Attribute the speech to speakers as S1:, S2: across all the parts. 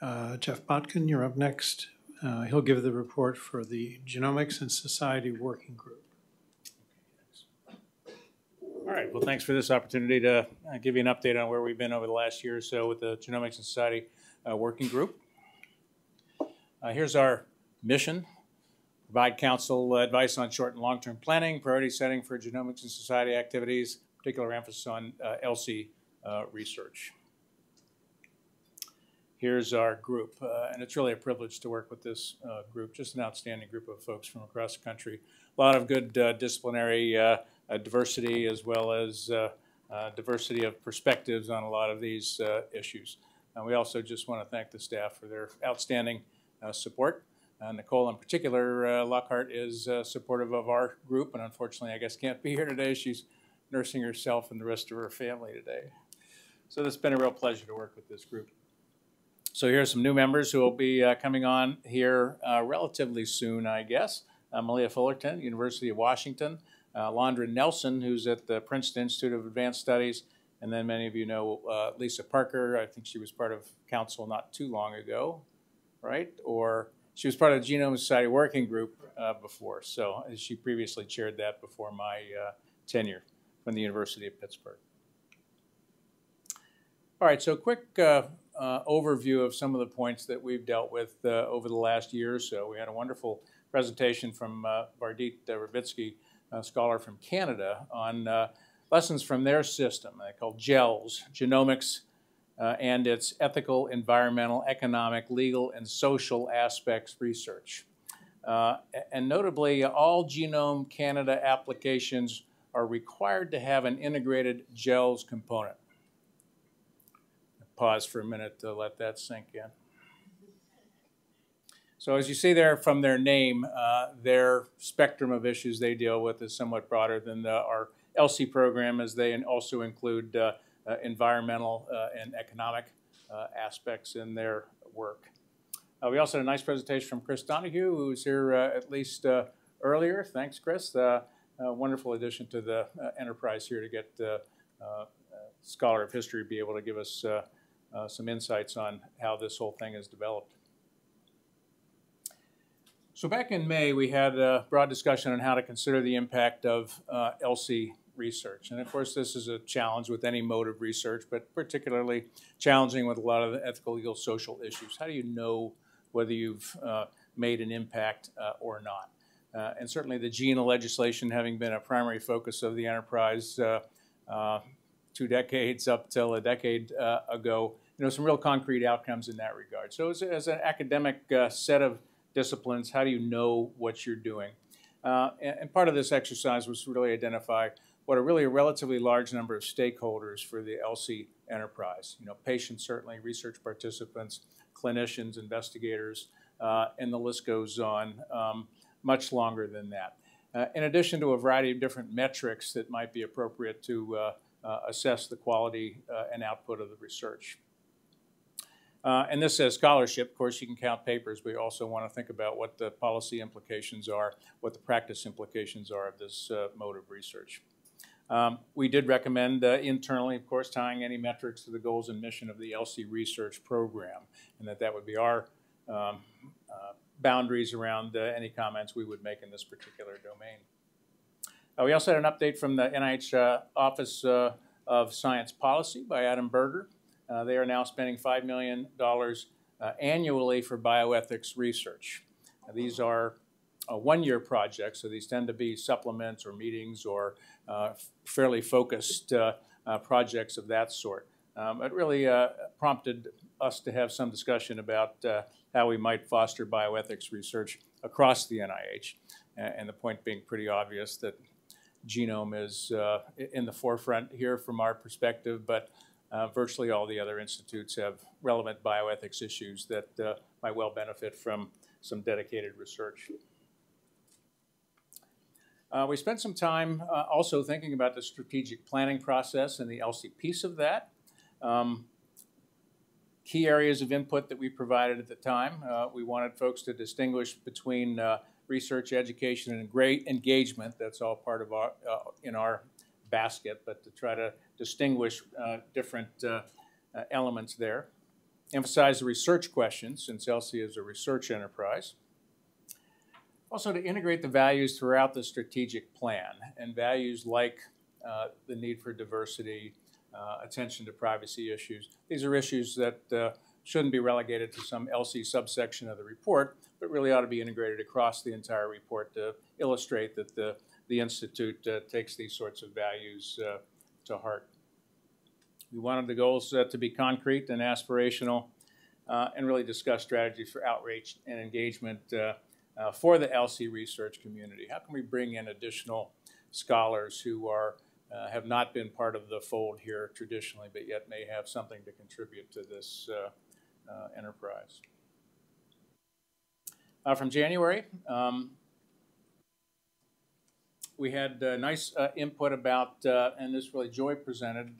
S1: Uh, Jeff Botkin, you're up next. Uh, He'll give the report for the Genomics and Society Working Group.
S2: All right, well, thanks for this opportunity to uh, give you an update on where we've been over the last year or so with the Genomics and Society uh, Working Group. Uh, Here's our mission. Provide council uh, advice on short and long-term planning, priority setting for genomics and society activities, particular emphasis on uh, research. Here's our group, uh, and it's really a privilege to work with this uh, group, just an outstanding group of folks from across the country. A lot of good uh, disciplinary uh, uh, diversity as well as uh, diversity of perspectives on a lot of these issues. And we also just want to thank the staff for their outstanding support. Nicole, in particular, Lockhart is supportive of our group, and unfortunately, I guess can't be here today. She's nursing herself and the rest of her family today. So it's been a real pleasure to work with this group. So here are some new members who will be uh, coming on here uh, relatively soon, I guess. Uh, Malia Fullerton, University of Washington. Uh, Alondra Nelson, who's at the Princeton Institute of Advanced Studies. And then many of you know uh, Lisa Parker. I think she was part of council not too long ago, right? Or she was part of the Genome Society Working Group uh, before. So she previously chaired that before my uh, tenure from the University of Pittsburgh. All right, so quick uh, uh, overview of some of the points that we've dealt with uh, over the last year or so. We had a wonderful presentation from uh, Vardit Ravitsky, a scholar from Canada, on uh, lessons from their system uh, called GELS, Genomics uh, and its Ethical, Environmental, Economic, Legal, and Social Aspects Research. Uh, and notably, all Genome Canada applications are required to have an integrated GELS component pause for a minute to let that sink in. So as you see there from their name, uh, their spectrum of issues they deal with is somewhat broader than the, our ELSI program as they also include uh, uh, environmental uh, and economic uh, aspects in their work. Uh, we also had a nice presentation from Chris Donohue, who was here at least earlier. Thanks, Chris. a wonderful addition to the enterprise here to get scholar of history be able to give us uh, some insights on how this whole thing is developed. So back in May, we had a broad discussion on how to consider the impact of uh, ELSI research. And of course, this is a challenge with any mode of research, but particularly challenging with a lot of the ethical, legal, social issues. How do you know whether you've uh, made an impact uh, or not? Uh, and certainly the GINA legislation having been a primary focus of the enterprise uh, uh, two decades up till a decade uh, ago, you know, some real concrete outcomes in that regard. So as, as an academic uh, set of disciplines, how do you know what you're doing? Uh, and, and, part of this exercise was to really identify what are really a relatively large number of stakeholders for the ELSI enterprise. You know, patients certainly, research participants, clinicians, investigators, uh, and the list goes on um, much longer than that. Uh, in addition to a variety of different metrics that might be appropriate to uh, assess the quality uh, and output of the research. Uh, and this says scholarship. Of course, you can count papers, We also want to think about what the policy implications are, what the practice implications are of this uh, mode of research. Um, we did recommend uh, internally, of course, tying any metrics to the goals and mission of the ELSI research program, and that that would be our um, uh, boundaries around any comments we would make in this particular domain. Uh, we also had an update from the NIH uh, Office uh, of Science Policy by Adam Berger. Uh, they are now spending $5 million uh, annually for bioethics research. these are one-year projects, so these tend to be supplements or meetings or fairly focused projects of that sort. Um, it really prompted us to have some discussion about how we might foster bioethics research across the NIH. And the point being pretty obvious that genome is uh, in the forefront here from our perspective, but uh, virtually all the other institutes have relevant bioethics issues that uh, might well benefit from some dedicated research. Uh, we spent some time uh, also thinking about the strategic planning process and the ELSI piece of that. Um, key areas of input that we provided at the time, uh, we wanted folks to distinguish between research, education, and great engagement. That's all part of our uh, in our basket, but to try to distinguish uh, different uh, uh elements there. emphasize the research questions since ELSI is a research enterprise. Also to integrate the values throughout the strategic plan and values like uh, the need for diversity, attention to privacy issues. These are issues that shouldn't be relegated to some ELSI subsection of the report, but really ought to be integrated across the entire report to illustrate that the, the Institute uh, takes these sorts of values uh, to heart. We wanted the goals uh, to be concrete and aspirational uh, and really discuss strategies for outreach and engagement uh, uh, for the ELSI research community. How can we bring in additional scholars who are have not been part of the fold here traditionally, but yet may have something to contribute to this uh, uh, enterprise. Uh, from January, um, we had nice input about, and this really Joy presented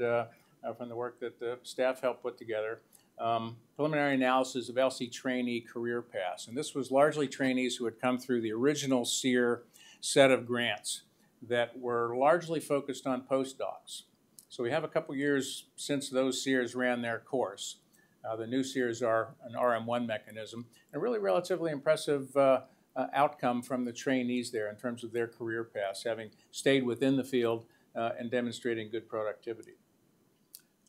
S2: from the work that the staff helped put together, um, preliminary analysis of ELSI trainee career paths. And this was largely trainees who had come through the original CEER set of grants that were largely focused on postdocs. So we have a couple years since those CEERs ran their course. Uh, the new CEERs are an RM1 mechanism, and a really relatively impressive uh, uh, outcome from the trainees there in terms of their career paths, having stayed within the field uh, and demonstrating good productivity.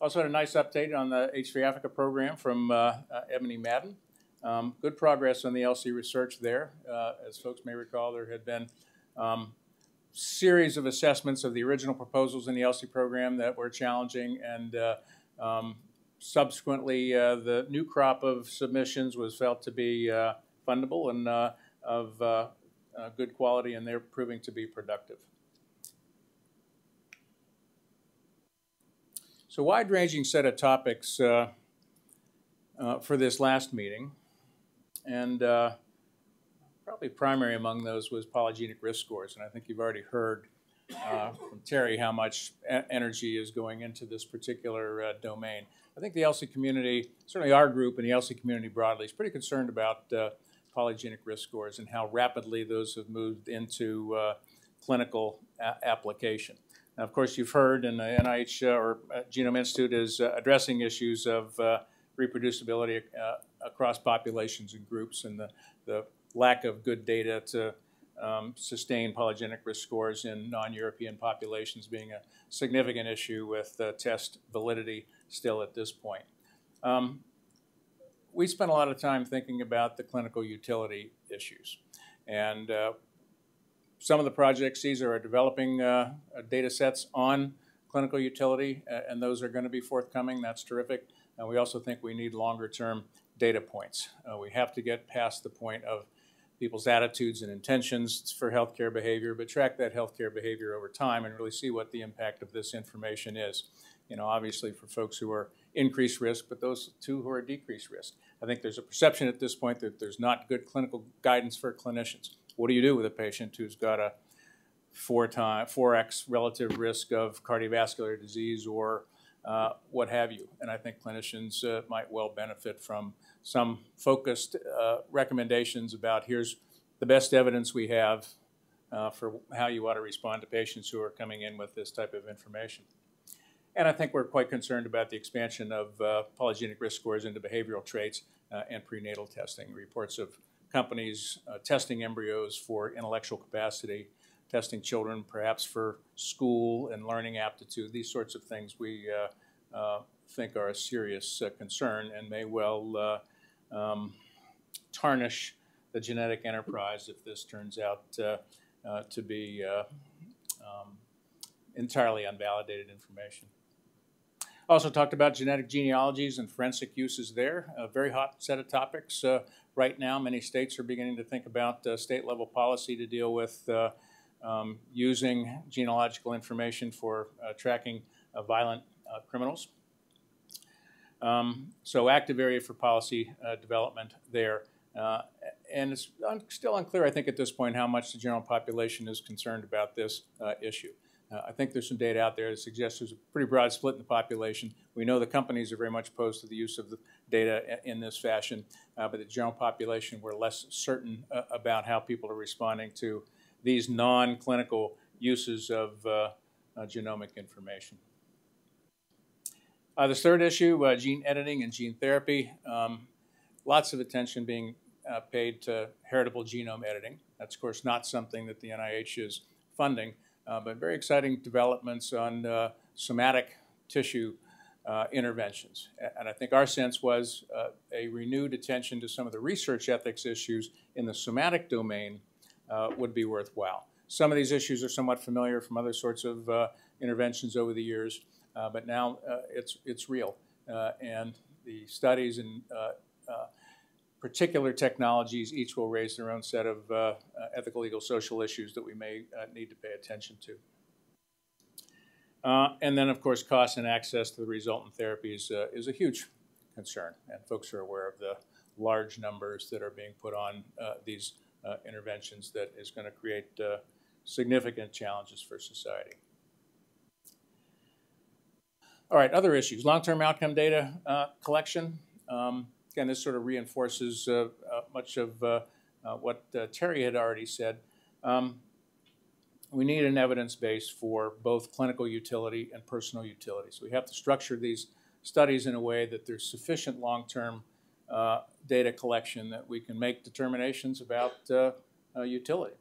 S2: Also had a nice update on the H3 Africa program from uh, Ebony Madden. Um, good progress on the ELSI research there. as folks may recall, there had been um, series of assessments of the original proposals in the ELSI program that were challenging, and um, subsequently, uh, the new crop of submissions was felt to be uh, fundable and uh, of uh, uh, good quality, and they're proving to be productive. So, wide-ranging set of topics for this last meeting, and probably primary among those was polygenic risk scores, and I think you've already heard uh, from Terry how much energy is going into this particular uh, domain. I think the ELSI community, certainly our group and the ELSI community broadly, is pretty concerned about uh, polygenic risk scores and how rapidly those have moved into uh, clinical application. Now, of course, you've heard, and the NIH uh, or uh, Genome Institute is addressing issues of reproducibility across populations and groups, and the, the lack of good data to um, sustain polygenic risk scores in non-European populations being a significant issue with uh, test validity still at this point. Um, we spent a lot of time thinking about the clinical utility issues. And uh, some of the projects CSER are developing uh, data sets on clinical utility, and those are going to be forthcoming. That's terrific. And we also think we need longer term data points. Uh, we have to get past the point of people's attitudes and intentions for healthcare behavior, but track that healthcare behavior over time and really see what the impact of this information is. You know, obviously for folks who are increased risk, but those two who are decreased risk. I think there's a perception at this point that there's not good clinical guidance for clinicians. What do you do with a patient who's got a four time, 4x relative risk of cardiovascular disease or uh, what have you? And I think clinicians uh, might well benefit from some focused uh, recommendations about here's the best evidence we have uh, for how you ought to respond to patients who are coming in with this type of information. And I think we're quite concerned about the expansion of uh, polygenic risk scores into behavioral traits uh, and prenatal testing. Reports of companies uh, testing embryos for intellectual capacity, testing children perhaps for school and learning aptitude, these sorts of things we uh, think are a serious concern and may well um, tarnish the genetic enterprise if this turns out uh, uh, to be uh, um, entirely unvalidated information. Also talked about genetic genealogies and forensic uses there. A very hot set of topics uh, right now. Many states are beginning to think about uh, state level policy to deal with uh, um, using genealogical information for tracking violent criminals. Um, so active area for policy uh, development there. Uh, and it's un still unclear, I think, at this point, how much the general population is concerned about this uh, issue. Uh, I think there's some data out there that suggests there's a pretty broad split in the population. We know the companies are very much opposed to the use of the data in this fashion, uh, but the general population, we're less certain uh, about how people are responding to these non-clinical uses of genomic information. Uh, the third issue, uh, gene editing and gene therapy. Um, lots of attention being uh, paid to heritable genome editing. That's, of course, not something that the NIH is funding, uh, but very exciting developments on uh, somatic tissue uh, interventions. And I think our sense was uh, a renewed attention to some of the research ethics issues in the somatic domain uh, would be worthwhile. Some of these issues are somewhat familiar from other sorts of uh, interventions over the years, uh, but now uh, it's, it's real. and the studies and particular technologies each will raise their own set of ethical, legal, social issues that we may need to pay attention to. Uh, and then, of course, cost and access to the resultant therapies uh, is a huge concern, and folks are aware of the large numbers that are being put on uh, these uh, interventions that is going to create uh, significant challenges for society. All right, other issues. Long-term outcome data uh, collection. Um, again, this sort of reinforces much of what Terry had already said. Um, we need an evidence base for both clinical utility and personal utility. So we have to structure these studies in a way that there's sufficient long-term uh, data collection that we can make determinations about uh, uh, utility.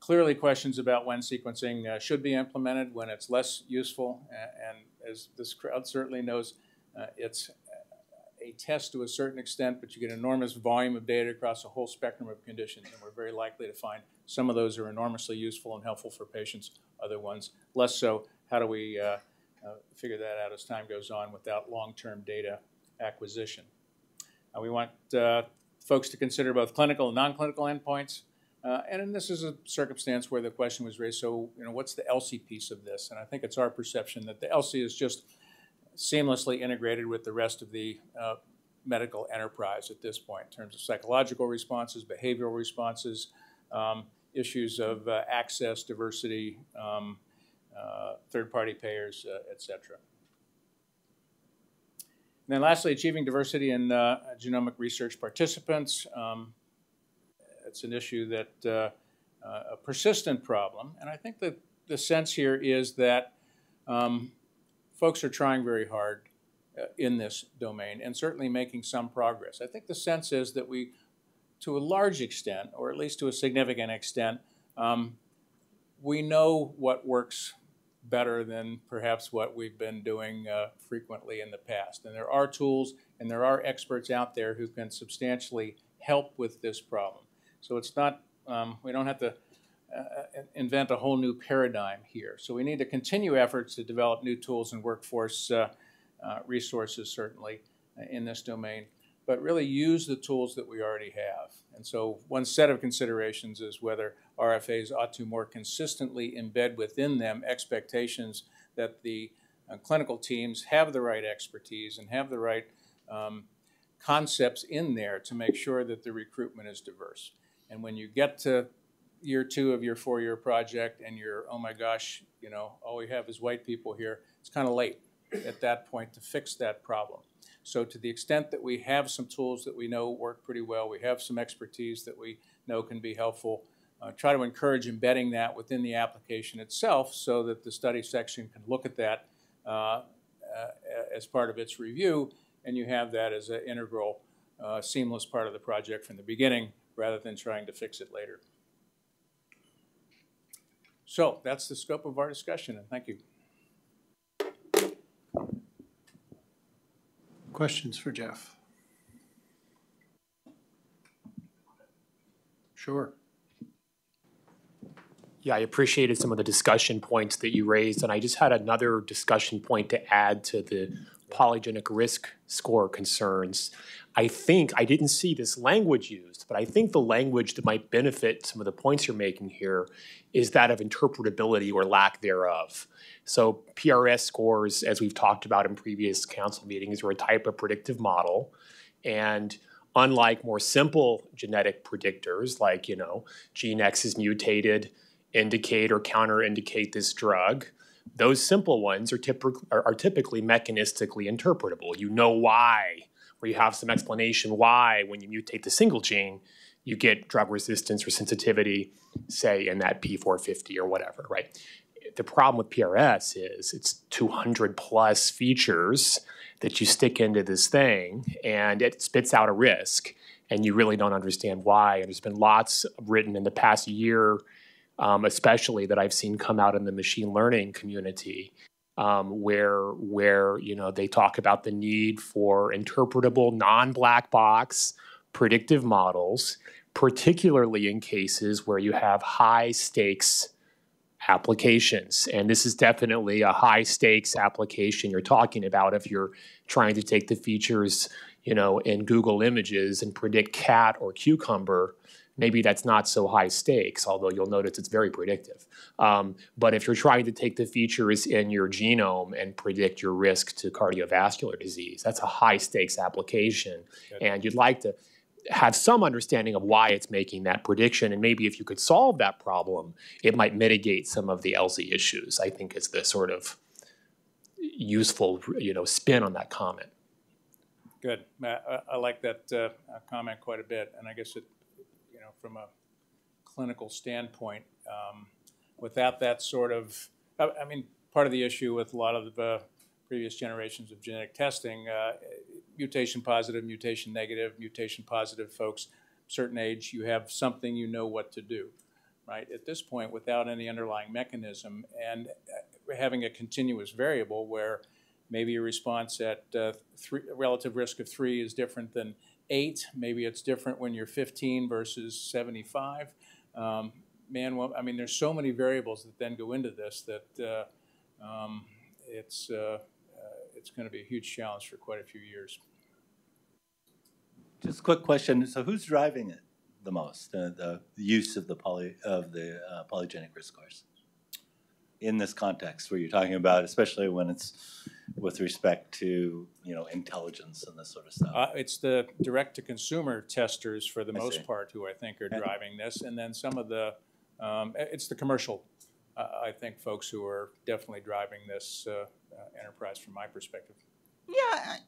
S2: Clearly questions about when sequencing uh, should be implemented, when it's less useful, and, and as this crowd certainly knows, uh, it's a test to a certain extent, but you get enormous volume of data across a whole spectrum of conditions, and we're very likely to find some of those are enormously useful and helpful for patients, other ones less so. How do we uh, uh, figure that out as time goes on without long-term data acquisition? We want uh, folks to consider both clinical and non-clinical endpoints. Uh, and this is a circumstance where the question was raised, so you know, what's the ELSI piece of this? And I think it's our perception that the ELSI is just seamlessly integrated with the rest of the uh, medical enterprise at this point in terms of psychological responses, behavioral responses, um, issues of uh, access, diversity, um, uh, third-party payers, uh, et cetera. And then lastly, achieving diversity in uh, genomic research participants. Um, it's an issue that, uh, a persistent problem, and I think that the sense here is that um, folks are trying very hard uh, in this domain and certainly making some progress. I think the sense is that we, to a large extent, or at least to a significant extent, um, we know what works better than perhaps what we've been doing uh, frequently in the past. And there are tools and there are experts out there who can substantially help with this problem. So it's not, um, we don't have to uh, invent a whole new paradigm here. So we need to continue efforts to develop new tools and workforce uh, uh, resources, certainly, uh, in this domain, but really use the tools that we already have. And so one set of considerations is whether RFAs ought to more consistently embed within them expectations that the uh, clinical teams have the right expertise and have the right um, concepts in there to make sure that the recruitment is diverse. And when you get to year two of your four-year project and you're, oh my gosh, you know, all we have is white people here, it's kind of late at that point to fix that problem. So to the extent that we have some tools that we know work pretty well, we have some expertise that we know can be helpful, uh, try to encourage embedding that within the application itself so that the study section can look at that uh, uh, as part of its review, and you have that as an integral, uh, seamless part of the project from the beginning rather than trying to fix it later. So that's the scope of our discussion, and thank you.
S1: Questions for Jeff? Sure.
S3: Yeah, I appreciated some of the discussion points that you raised, and I just had another discussion point to add to the polygenic risk score concerns. I think I didn't see this language used, but I think the language that might benefit some of the points you're making here is that of interpretability or lack thereof. So PRS scores, as we've talked about in previous council meetings, are a type of predictive model. And unlike more simple genetic predictors, like, you know, gene X is mutated, indicate or counter-indicate this drug, those simple ones are, typ- are, are typically mechanistically interpretable. You know why where you have some explanation why when you mutate the single gene, you get drug resistance or sensitivity, say in that P450 or whatever, right? the problem with PRS is it's 200 plus features that you stick into this thing and it spits out a risk and you really don't understand why. And there's been lots written in the past year, um, especially that I've seen come out in the machine learning community, um, where where you know they talk about the need for interpretable, non-black box predictive models, particularly in cases where you have high stakes applications. And this is definitely a high stakes application you're talking about if you're trying to take the features you know, in Google Images and predict cat or cucumber, maybe that's not so high stakes, although you'll notice it's very predictive. Um, but if you're trying to take the features in your genome and predict your risk to cardiovascular disease, that's a high stakes application. And you'd like to have some understanding of why it's making that prediction. And maybe if you could solve that problem, it might mitigate some of the ELSI issues, I think is the sort of useful, you know, spin on that comment.
S2: Good. I, I- like that uh, comment quite a bit, and I guess it, from a clinical standpoint, um, without that sort of, I, I mean, part of the issue with a lot of the uh, previous generations of genetic testing, uh, mutation positive, mutation negative, mutation positive folks, certain age, you have something you know what to do, right? At this point, without any underlying mechanism and uh, having a continuous variable where Maybe a response at uh, three, relative risk of three is different than eight. Maybe it's different when you're 15 versus 75. Um, man, well, I mean, there's so many variables that then go into this that uh, um, it's uh, uh it's going to be a huge challenge for quite a few years.
S4: Just a quick question. So who's driving it the most, uh, the use of the poly, of the uh, polygenic risk scores? In this context where you're talking about, especially when it's with respect to, you know, intelligence and this sort of stuff?
S2: Uh, it's the direct-to-consumer testers for the
S4: I
S2: most
S4: see.
S2: part who I think are
S4: And-
S2: driving this, and then some of the, um, it's the commercial, uh, I think, folks who are definitely driving this uh, uh, enterprise from my perspective.
S5: Yeah, I-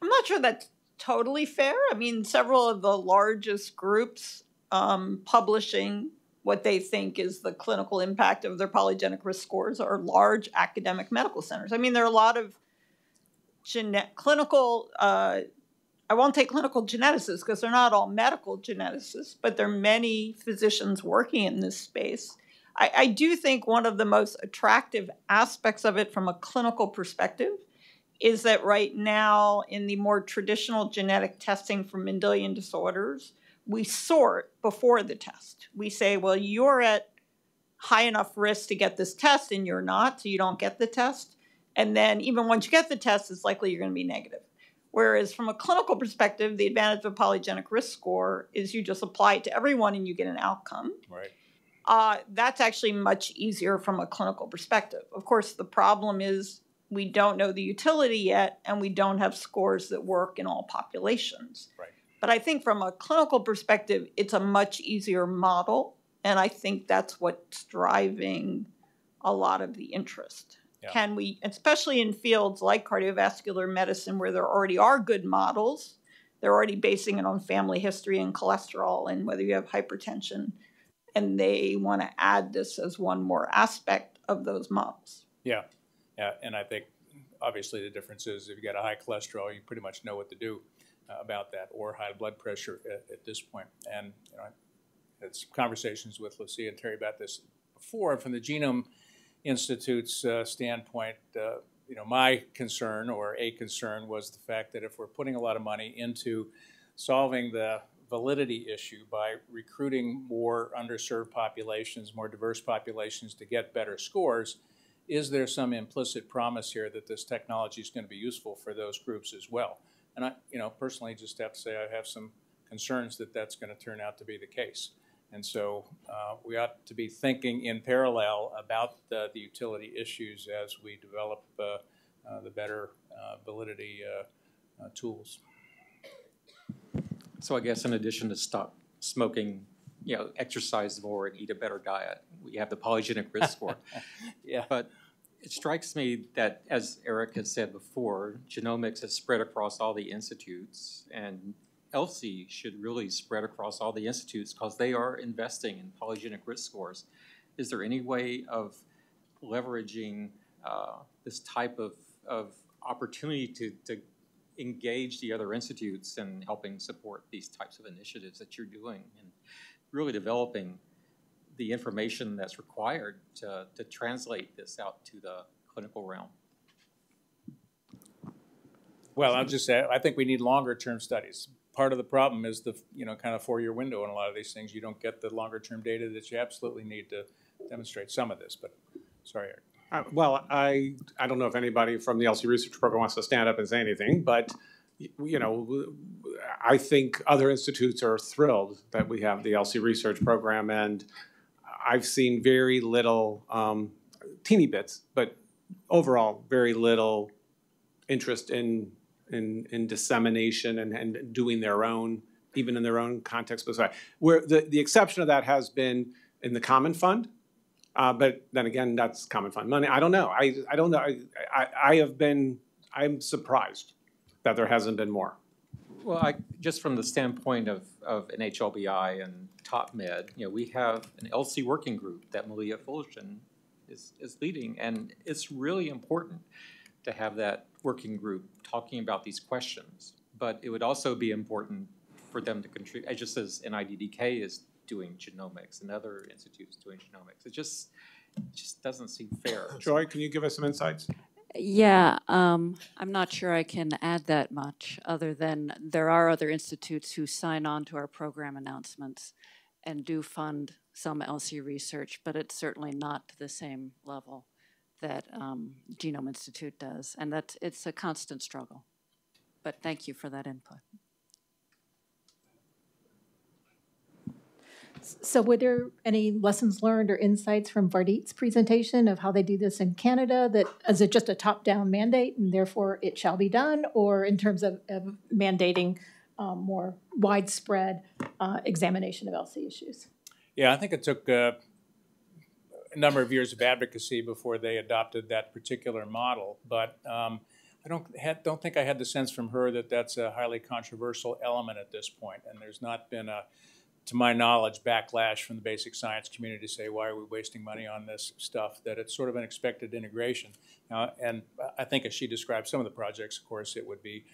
S5: I'm not sure that's totally fair. I mean, several of the largest groups um, publishing what they think is the clinical impact of their polygenic risk scores are large academic medical centers. I mean, there are a lot of gene- clinical, uh, I won't take clinical geneticists because they're not all medical geneticists, but there are many physicians working in this space. I, I do think one of the most attractive aspects of it from a clinical perspective is that right now in the more traditional genetic testing for Mendelian disorders, we sort before the test. We say, well, you're at high enough risk to get this test and you're not, so you don't get the test. And then even once you get the test, it's likely you're going to be negative. Whereas from a clinical perspective, the advantage of polygenic risk score is you just apply it to everyone and you get an outcome.
S2: Right.
S5: Uh, that's actually much easier from a clinical perspective. Of course, the problem is we don't know the utility yet, and we don't have scores that work in all populations.
S2: Right.
S5: But I think from a clinical perspective, it's a much easier model, and I think that's what's driving a lot of the interest.
S2: Yeah.
S5: Can we, especially in fields like cardiovascular medicine, where there already are good models, they're already basing it on family history and cholesterol and whether you have hypertension, and they want to add this as one more aspect of those models.
S2: Yeah, yeah, and I think obviously the difference is if you've got a high cholesterol, you pretty much know what to do about that, or high blood pressure at, at this point. And you know, I had some conversations with Lucia and Terry about this before. From the Genome Institute's uh, standpoint, uh, you know, my concern or a concern was the fact that if we're putting a lot of money into solving the validity issue by recruiting more underserved populations, more diverse populations to get better scores, is there some implicit promise here that this technology is going to be useful for those groups as well? And I, you know, personally just have to say I have some concerns that that's going to turn out to be the case. And so uh, we ought to be thinking in parallel about the, the utility issues as we develop uh, uh, the better uh, validity uh, uh, tools.
S6: So I guess in addition to stop smoking, you know, exercise more and eat a better diet, we have the polygenic risk score.
S2: Yeah.
S6: But it strikes me that, as Eric has said before, genomics has spread across all the institutes, and ELSI should really spread across all the institutes because they are investing in polygenic risk scores. Is there any way of leveraging uh, this type of, of opportunity to, to engage the other institutes and helping support these types of initiatives that you're doing and really developing the information that's required to, to translate this out to the clinical realm.
S2: Well, I'll just say, I think we need longer-term studies. Part of the problem is the, you know, kind of four-year window in a lot of these things. You don't get the longer-term data that you absolutely need to demonstrate some of this, but, sorry, Eric.
S7: Uh, Well, I, I don't know if anybody from the ELSI Research Program wants to stand up and say anything, but, you know, I think other institutes are thrilled that we have the ELSI Research Program, and I've seen very little, um, teeny bits, but overall, very little interest in, in, in dissemination and, and doing their own, even in their own context. But where, the, the exception of that has been in the Common Fund, uh, but then again, that's common fund money. I don't know. I, I don't know. I, I, I have been, I'm surprised that there hasn't been more.
S6: Well, I, just from the standpoint of, of NHLBI and TOPMed, you know, we have an ELSI working group that Malia Fullerton is, is leading, and it's really important to have that working group talking about these questions. But it would also be important for them to contribute, just as NIDDK is doing genomics and other institutes doing genomics. It just, it just doesn't seem fair.
S7: Joy, can you give us some insights?
S8: Yeah, um, I'm not sure I can add that much, other than there are other institutes who sign on to our program announcements and do fund some ELSI research, but it's certainly not to the same level that um, Genome Institute does, and that's, it's a constant struggle. But thank you for that input.
S9: So were there any lessons learned or insights from Vardit's presentation of how they do this in Canada? That, is it just a top-down mandate and therefore it shall be done? Or in terms of, of mandating um, more widespread uh, examination of ELSI issues?
S2: Yeah, I think it took uh, a number of years of advocacy before they adopted that particular model. But um, I don't had, don't think I had the sense from her that that's a highly controversial element at this point. And there's not been a, to my knowledge, backlash from the basic science community to say why are we wasting money on this stuff. That it's sort of an expected integration. Now, and I think as she described some of the projects, of course, it would be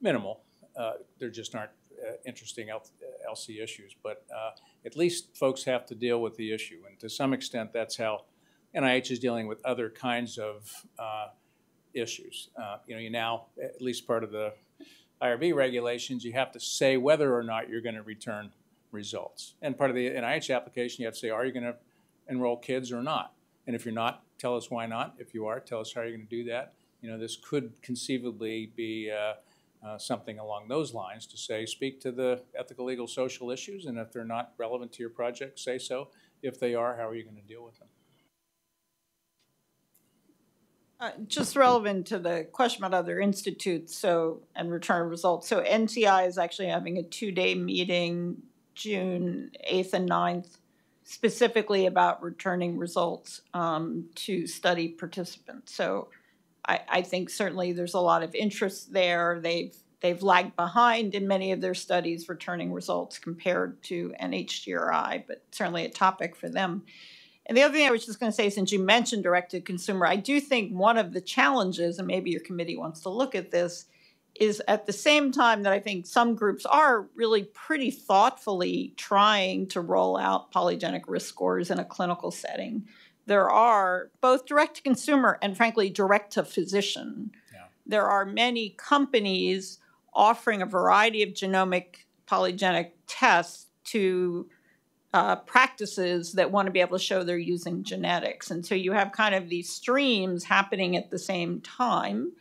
S2: minimal. Uh, there just aren't uh, interesting L- ELSI issues, but uh, at least folks have to deal with the issue. And to some extent, that's how NIH is dealing with other kinds of uh, issues. Uh, you know, you now, at least part of the IRB regulations, you have to say whether or not you're going to return results. And part of the NIH application, you have to say, are you going to enroll kids or not? And if you're not, tell us why not. If you are, tell us how you're going to do that. You know, this could conceivably be uh, uh, something along those lines to say, speak to the ethical, legal, social issues, and if they're not relevant to your project, say so. If they are, how are you going to deal with them?
S5: Uh, Just relevant to the question about other institutes, so, and return results. So NCI is actually having a two-day meeting, June 8th and 9th, specifically about returning results um, to study participants. So I, I think certainly there's a lot of interest there. They've, they've lagged behind in many of their studies returning results compared to NHGRI, but certainly a topic for them. And the other thing I was just going to say, since you mentioned direct to consumer, I do think one of the challenges, and maybe your committee wants to look at this, is at the same time that I think some groups are really pretty thoughtfully trying to roll out polygenic risk scores in a clinical setting. There are both direct to consumer and frankly direct to physician.
S2: Yeah.
S5: There are many companies offering a variety of genomic polygenic tests to uh, practices that want to be able to show they're using genetics. And so you have kind of these streams happening at the same time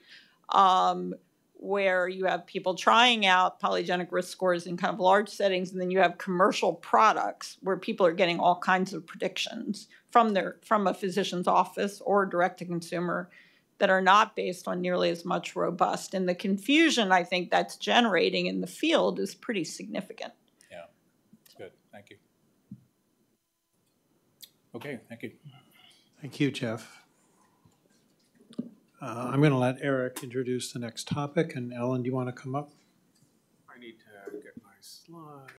S5: um, where you have people trying out polygenic risk scores in kind of large settings, and then you have commercial products where people are getting all kinds of predictions from their from a physician's office or direct to consumer that are not based on nearly as much robust. And the confusion I think that's generating in the field is pretty significant. Yeah.
S2: It's good. Thank you. Okay, thank you.
S1: Thank you, Jeff. Uh, I'm going to let Eric introduce the next topic, and Ellen, do you want to come up?
S7: I need to get my slide.